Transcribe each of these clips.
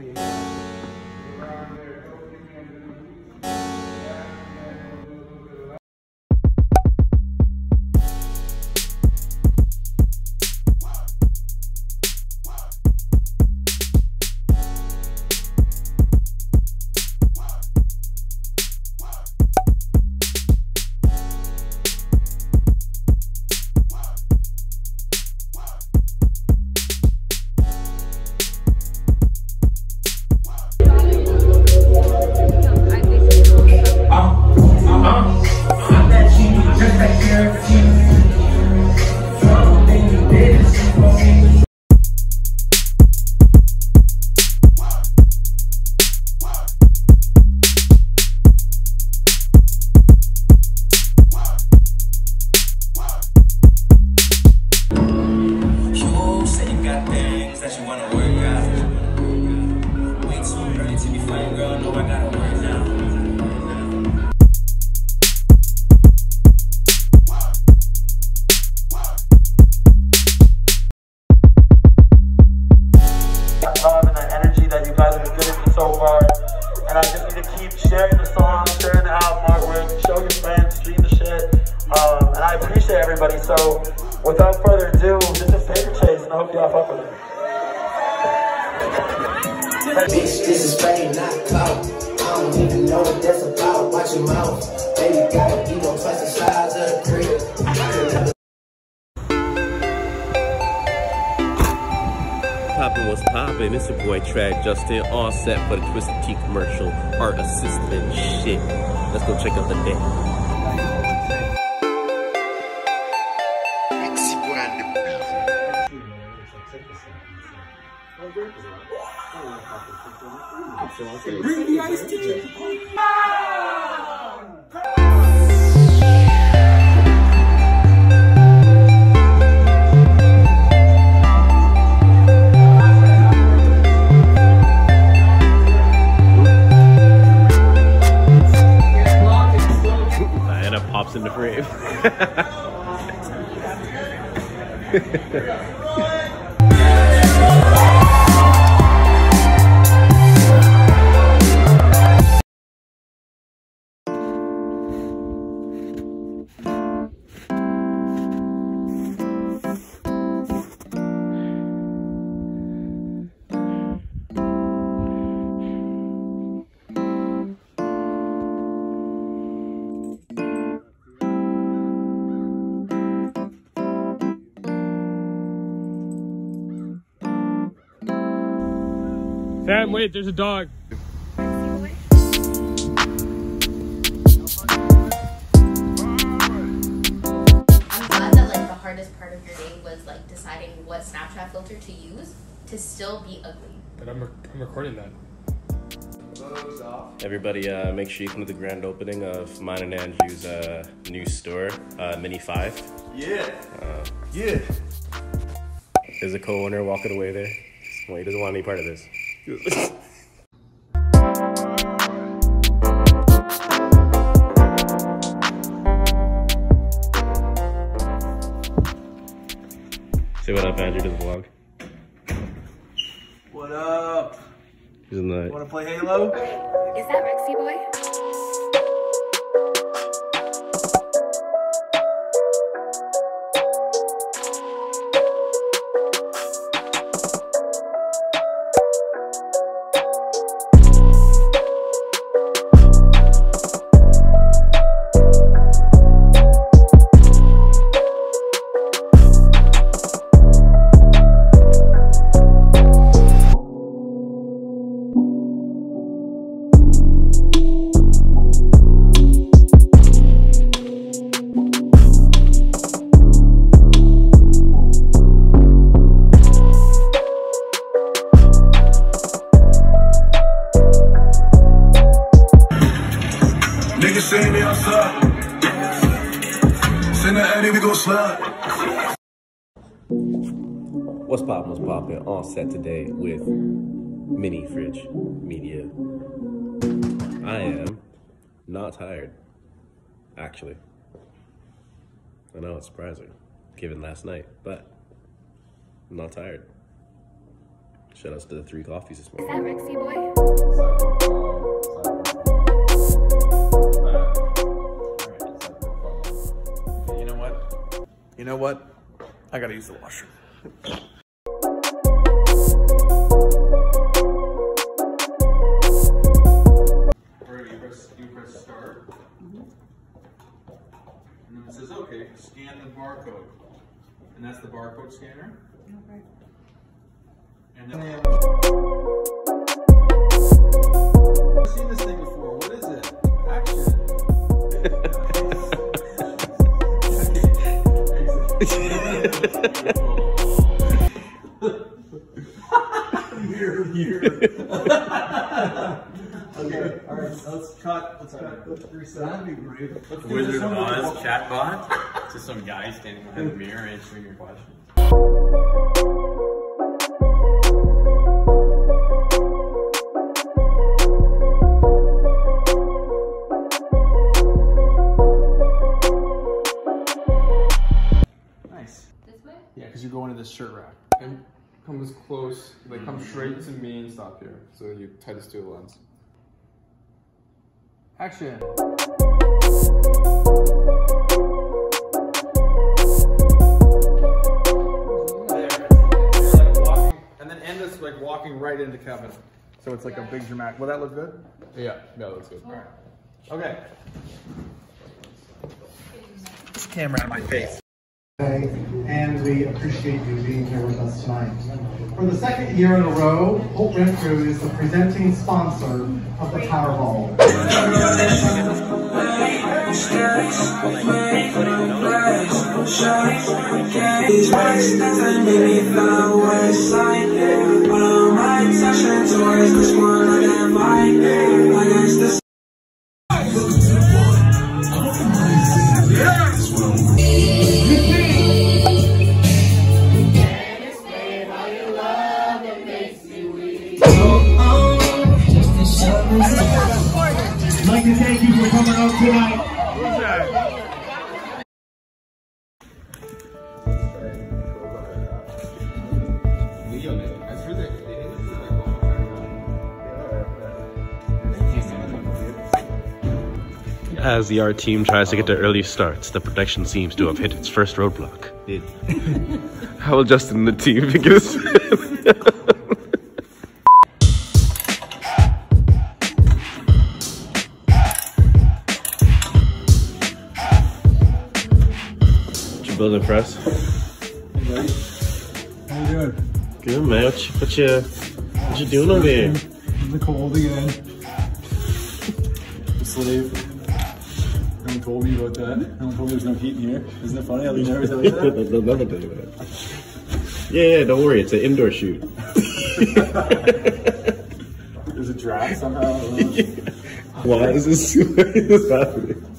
You Bitch, this is fame, not clout. I don't even know what that's about. Watch your mouth. Baby got it, you know, twice the size of the crib. Poppin' was poppin'. It's your boy Trak Justin, all set for the Twisted Tea commercial, art assistant shit. Let's go check out the day. Uh, and it pops in the frame. Sam, wait, there's a dog. I'm glad that like the hardest part of your day was like deciding what Snapchat filter to use to still be ugly. But I'm, re- I'm recording that. Everybody, uh, make sure you come to the grand opening of mine and Andrew's uh, new store, uh, Mini 5. Yeah. yeah. There's a co-owner walking away there. Well, he doesn't want any part of this. Say what up, Andrew, to the vlog. What up? He's in the Wanna play Halo? Is that Rexyboy? Send the we go slide. What's poppin', what's poppin'? All set today with Mini Fridge Media. I am not tired, actually. I know it's surprising, given last night, but I'm not tired. Shout outs to the three coffees this Is morning. that Rexyboy? You know what? I gotta use the washroom. Where you press, you press start. And then it says, okay, scan the barcode. And that's the barcode scanner. Okay. And then. Let's cut. Let's cut. Let's reset. That'd be great. Let's Wizard of. Oz chatbot. to some guy standing behind the mirror answering your questions. Nice. This way? Yeah, because you go into this shirt rack. And come as close, like come straight to me and stop here. So you tie this to the lens. Action. There. You're like walking, and then end is like walking right into Kevin. So it's like a big dramatic. Will that look good? Yeah, yeah, that's good. All right. Okay. This camera on my face. And we appreciate you being here with us tonight. For the second year in a row, Holt Renfrew is the presenting sponsor of the Powerball. I'd As the art team tries to get their early starts, the production seems to have hit its first roadblock. How will Justin and the team figure this What you building for us? How you doing? Good man. What you what you, what you doing over here? In the cold again. Slave. Told me about that. One told me there's no heat in here. Isn't it funny they never tell you that? They'll never tell you that. Yeah, yeah, don't worry. It's an indoor shoot. There's a draft somehow. Why is this, why is this happening?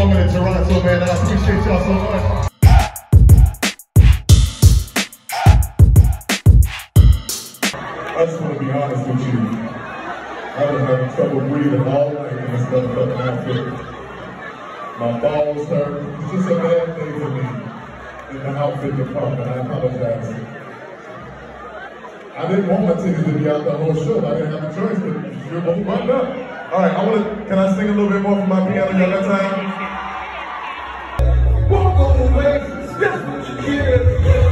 In Toronto, man, I appreciate y'all so much. I just want to be honest with you. I've been having trouble breathing all night in this motherfucking outfit. My balls hurt. It's just a bad day for me in the outfit department. I apologize. I didn't want my tickets to be out the whole show. I didn't have a choice, but you're buttoned up. All right, I want to. Can I sing a little bit more from my piano? Y'all got time? away. That's what you give.